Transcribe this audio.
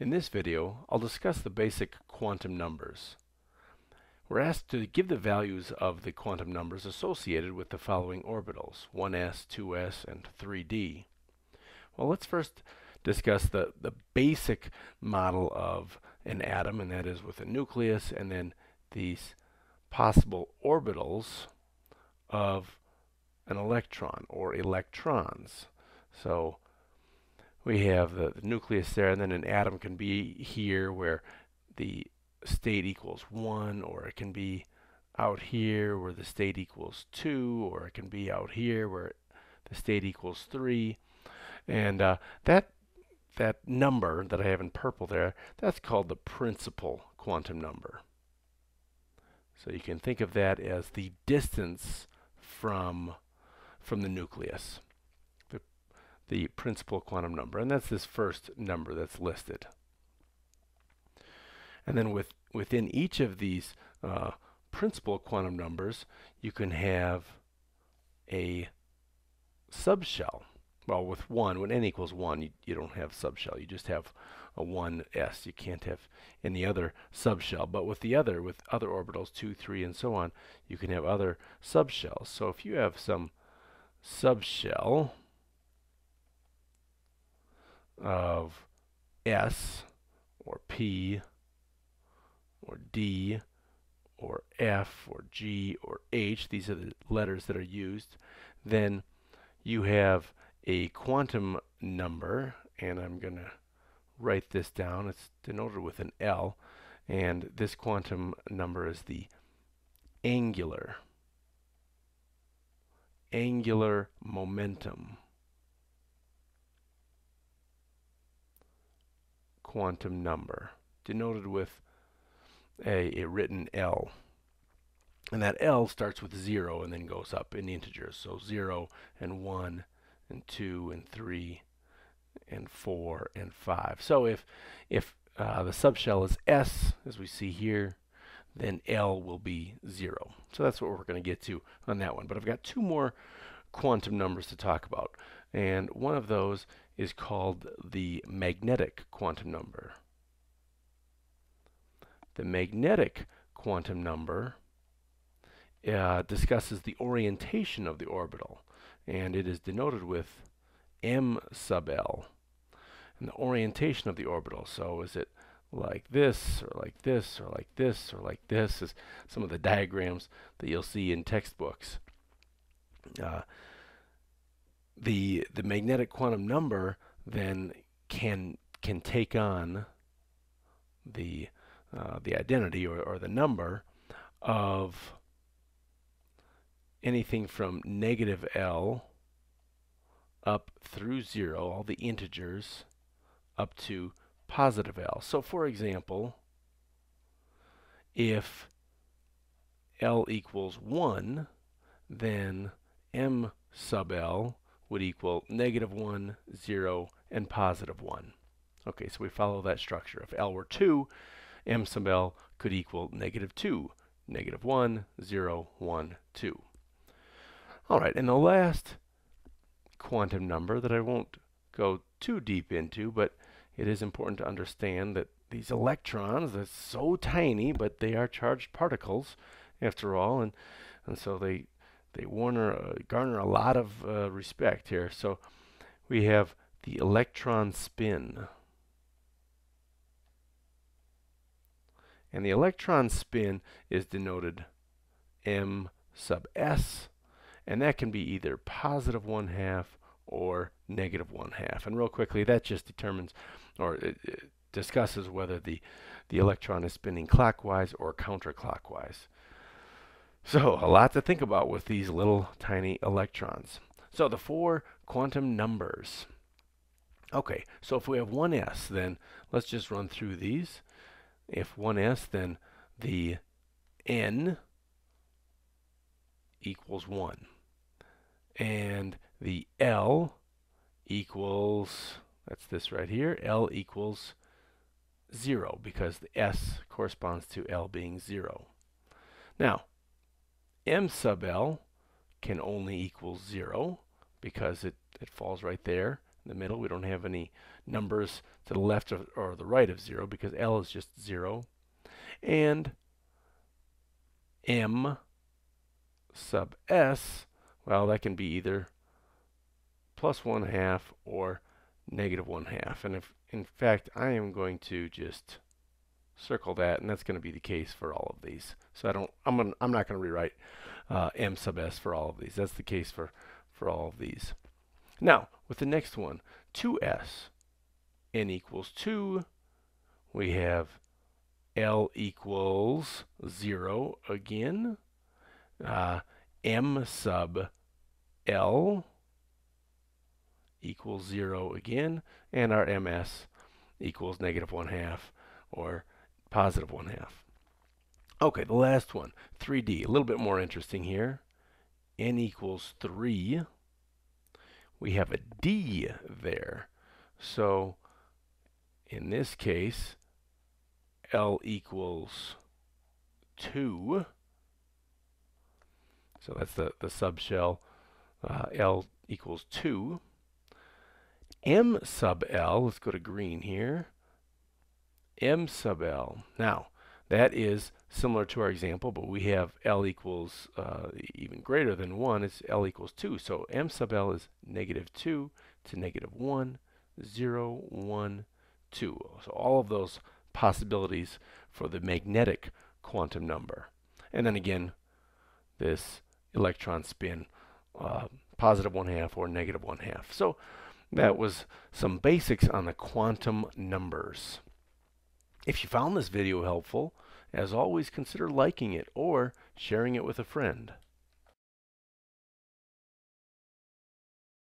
In this video, I'll discuss the basic quantum numbers. We're asked to give the values of the quantum numbers associated with the following orbitals, 1s, 2s, and 3d. Well, let's first discuss the, the basic model of an atom, and that is with a nucleus and then these possible orbitals of an electron or electrons. So we have the, the, nucleus there, and then an atom can be here where the state equals 1, or it can be out here where the state equals 2, or it can be out here where the state equals 3. And uh, that, that number that I have in purple there, that's called the principal quantum number. So you can think of that as the distance from, from the nucleus the principal quantum number, and that's this first number that's listed. And then with, within each of these uh, principal quantum numbers, you can have a subshell. Well, with 1, when n equals 1, you, you don't have subshell. You just have a 1s. You can't have any other subshell. But with the other, with other orbitals, 2, 3, and so on, you can have other subshells. So if you have some subshell, of S or P or D or F or G or H, these are the letters that are used, then you have a quantum number, and I'm going to write this down. It's denoted with an L, and this quantum number is the angular angular momentum. Quantum number, denoted with a, a written L. And that L starts with 0 and then goes up in integers. So 0 and 1 and 2 and 3 and 4 and 5. So if, if uh, the subshell is S, as we see here, then L will be 0. So that's what we're going to get to on that one. But I've got two more quantum numbers to talk about. And one of those is called the magnetic quantum number. The magnetic quantum number uh, discusses the orientation of the orbital, and it is denoted with m sub l. And the orientation of the orbital, so is it like this, or like this, or like this, or like this, is some of the diagrams that you'll see in textbooks. Uh, the the magnetic quantum number then can can take on the uh, the identity or, or the number of anything from negative L up through zero, all the integers, up to positive L. So for example, if L equals 1, then M sub L would equal negative 1, 0, and positive 1. Okay, so we follow that structure. If L were 2, M sub L could equal negative 2, negative 1, 0, 1, 2. All right, and the last quantum number that I won't go too deep into, but it is important to understand that these electrons, they're so tiny, but they are charged particles after all, and, and so they they warner, uh, garner a lot of uh, respect here. So we have the electron spin. And the electron spin is denoted m sub s, and that can be either positive one half or negative one half. And real quickly, that just determines or it, it discusses whether the, the electron is spinning clockwise or counterclockwise. So a lot to think about with these little tiny electrons. So the four quantum numbers. Okay, so if we have 1s, then let's just run through these. If 1s, then the n equals 1. And the L equals, that's this right here, L equals 0 because the S corresponds to L being 0. Now, m sub l can only equal 0 because it, it falls right there. in the middle. We don't have any numbers to the left of, or the right of 0 because L is just 0. And M sub S, well, that can be either plus 1 half or negative 1 half. And if, in fact, I am going to just circle that, and that's going to be the case for all of these. So I don't, I'm, gonna, I'm not going to rewrite uh, m sub s for all of these. That's the case for, for all of these. Now, with the next one, 2s, n equals 2, we have L equals 0 again, uh, m sub L equals 0 again, and our ms equals negative 1 half, or positive 1 half. Okay, the last one, 3D, a little bit more interesting here. n equals 3. We have a d there. So in this case, L equals 2. So that's the, the subshell. Uh, L equals 2. M sub L, let's go to green here m sub l. Now, that is similar to our example, but we have L equals uh, even greater than 1. It's L equals 2. So M sub L is negative 2 to negative 1, 0, 1, 2. So all of those possibilities for the magnetic quantum number. And then again, this electron spin, uh, positive 1 half or negative 1 half. So that was some basics on the quantum numbers. If you found this video helpful, as always consider liking it or sharing it with a friend.